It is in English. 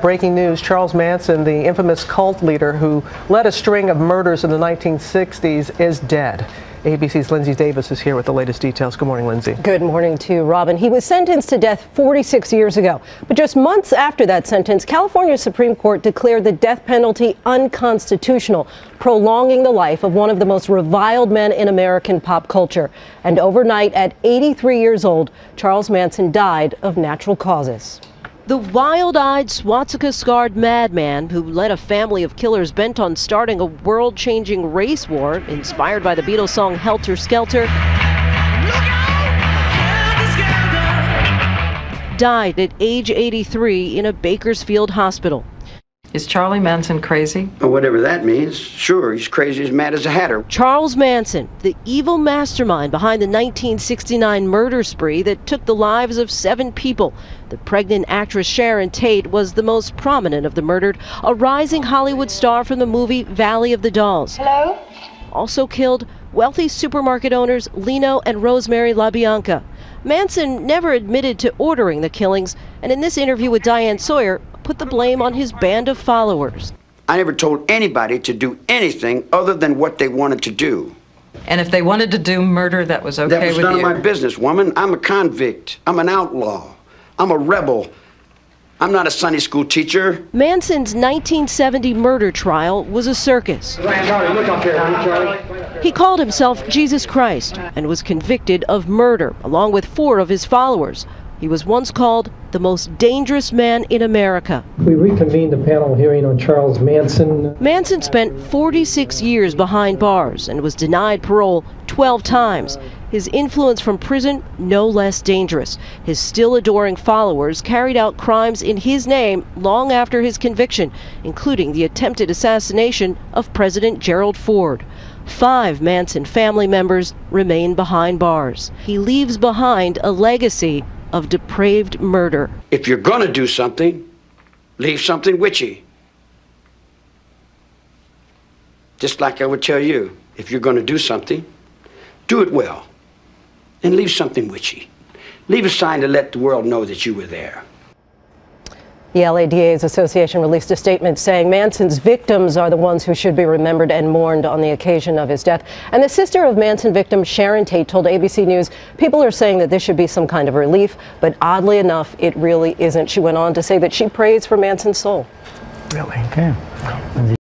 Breaking news Charles Manson, the infamous cult leader who led a string of murders in the 1960s, is dead. ABC's Linsey Davis is here with the latest details. Good morning, Lindsay. Good morning to you, Robin. He was sentenced to death 46 years ago. But just months after that sentence, California Supreme Court declared the death penalty unconstitutional, prolonging the life of one of the most reviled men in American pop culture. And overnight, at 83 years old, Charles Manson died of natural causes. The wild eyed, swastika scarred madman who led a family of killers bent on starting a world changing race war inspired by the Beatles song Helter Skelter died at age 83 in a Bakersfield hospital. Is Charlie Manson crazy? Whatever that means. Sure, he's crazy as mad as a hatter. Charles Manson, the evil mastermind behind the 1969 murder spree that took the lives of seven people. The pregnant actress Sharon Tate was the most prominent of the murdered, a rising Hollywood star from the movie Valley of the Dolls. Hello? Also killed wealthy supermarket owners Leno and Rosemary LaBianca. Manson never admitted to ordering the killings, and in this interview with Diane Sawyer, put the blame on his band of followers. I never told anybody to do anything other than what they wanted to do. And if they wanted to do murder, that was okay that was with none you? of my business, woman. I'm a convict. I'm an outlaw. I'm a rebel. I'm not a Sunday school teacher. Manson's 1970 murder trial was a circus. He called himself Jesus Christ and was convicted of murder along with four of his followers. He was once called the most dangerous man in America. We reconvened the panel hearing on Charles Manson. Manson spent 46 years behind bars and was denied parole 12 times. His influence from prison, no less dangerous. His still adoring followers carried out crimes in his name long after his conviction, including the attempted assassination of President Gerald Ford. Five Manson family members remain behind bars. He leaves behind a legacy of depraved murder. If you're gonna do something, leave something witchy. Just like I would tell you, if you're gonna do something, do it well. And leave something witchy. Leave a sign to let the world know that you were there. The LADA's association released a statement saying Manson's victims are the ones who should be remembered and mourned on the occasion of his death. And the sister of Manson victim Sharon Tate told ABC News people are saying that this should be some kind of relief, but oddly enough, it really isn't. She went on to say that she prays for Manson's soul. Really? Okay.